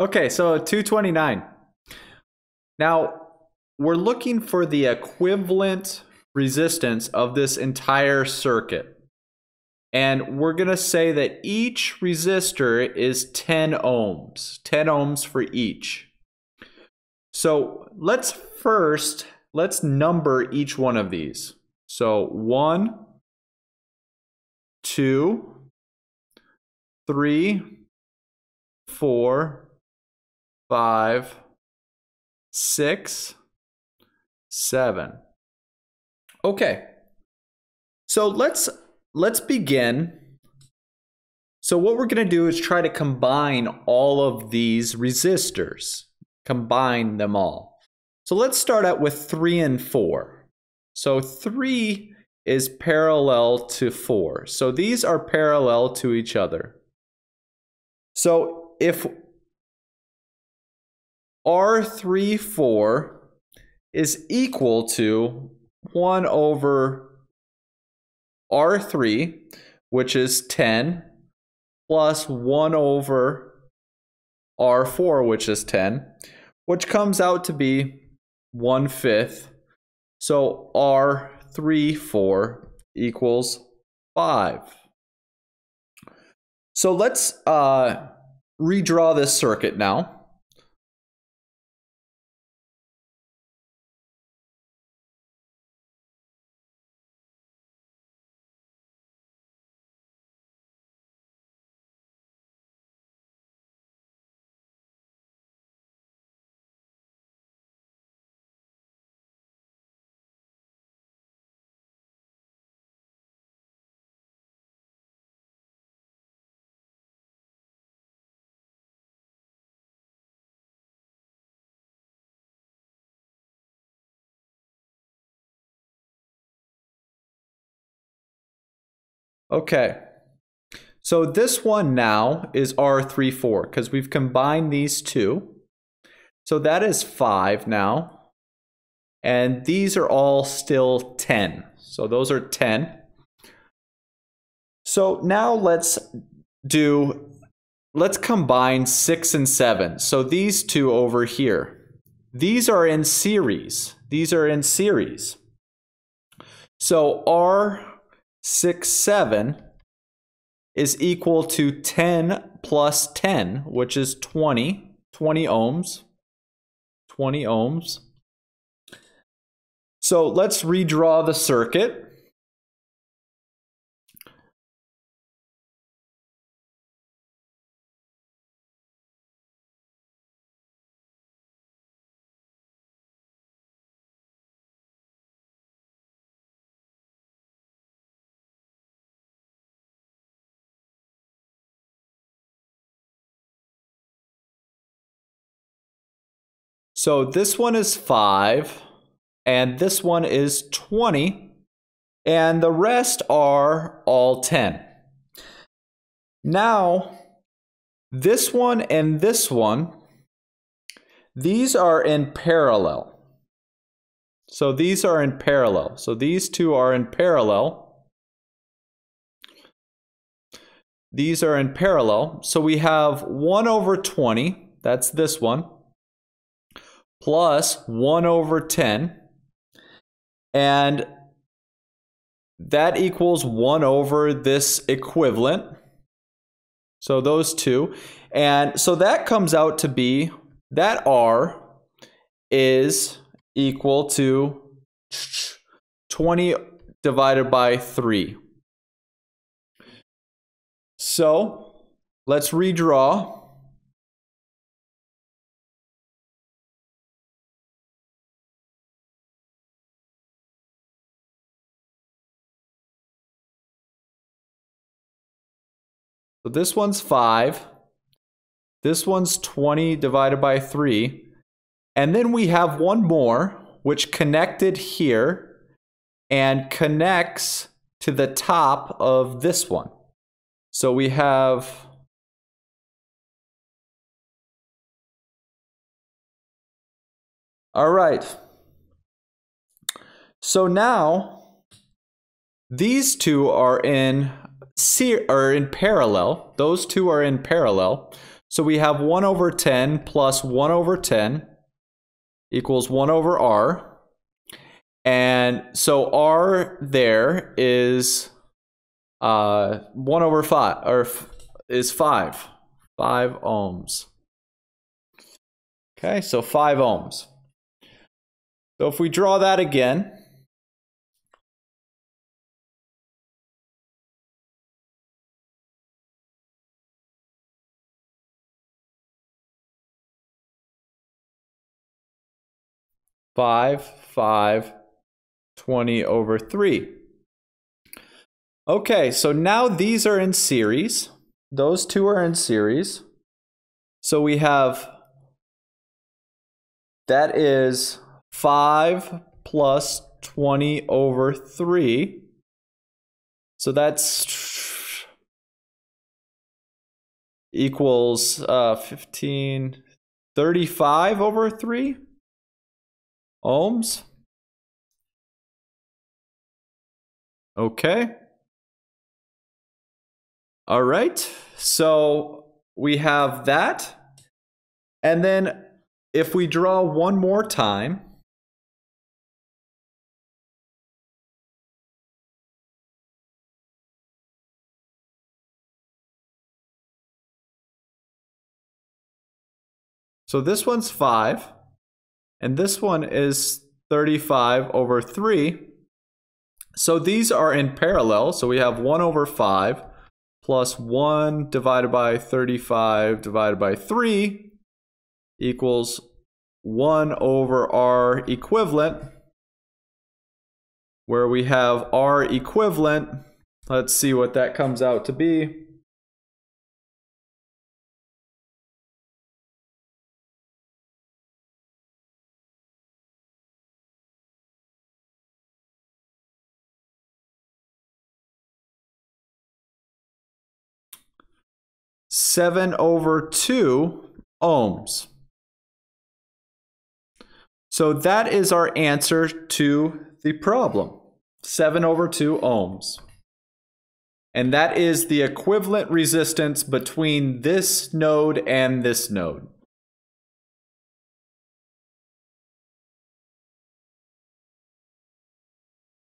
Okay, so 229. Now, we're looking for the equivalent resistance of this entire circuit. And we're going to say that each resistor is 10 ohms, 10 ohms for each. So let's first, let's number each one of these. So one, two, three, four, five, six, seven. Okay. So let's let's begin. So what we're going to do is try to combine all of these resistors. Combine them all. So let's start out with 3 and 4. So 3 is parallel to 4. So these are parallel to each other. So if R3, 4 is equal to 1 over R3, which is 10, plus 1 over R4, which is 10, which comes out to be 1 fifth. So R3, 4 equals 5. So let's uh, redraw this circuit now. Okay. So this one now is R34 because we've combined these two. So that is 5 now. And these are all still 10. So those are 10. So now let's do, let's combine 6 and 7. So these two over here. These are in series. These are in series. So R 6, 7 is equal to 10 plus 10, which is 20, 20 ohms. 20 ohms. So let's redraw the circuit. So this one is 5, and this one is 20, and the rest are all 10. Now, this one and this one, these are in parallel. So these are in parallel. So these two are in parallel. These are in parallel. So we have 1 over 20, that's this one plus 1 over 10. And that equals 1 over this equivalent. So those two. And so that comes out to be that R is equal to 20 divided by 3. So let's redraw. So this one's 5. This one's 20 divided by 3. And then we have one more, which connected here and connects to the top of this one. So we have All right. So now these two are in ser- are in parallel. Those two are in parallel. So we have 1 over 10 plus 1 over 10 equals 1 over r. And so r there is uh, 1 over 5, or is 5. 5 ohms. Okay, so 5 ohms. So if we draw that again, five, five, 20 over 3. Okay, so now these are in series. Those two are in series. So we have that is 5 plus 20 over 3. So that's equals uh, 15, 35 over 3 ohms. Okay. All right. So we have that. And then if we draw one more time, So this one's 5, and this one is 35 over 3. So these are in parallel. So we have 1 over 5 plus 1 divided by 35 divided by 3 equals 1 over r equivalent, where we have r equivalent. Let's see what that comes out to be. Seven over two ohms. So that is our answer to the problem. 7 over 2 ohms. And that is the equivalent resistance between this node and this node.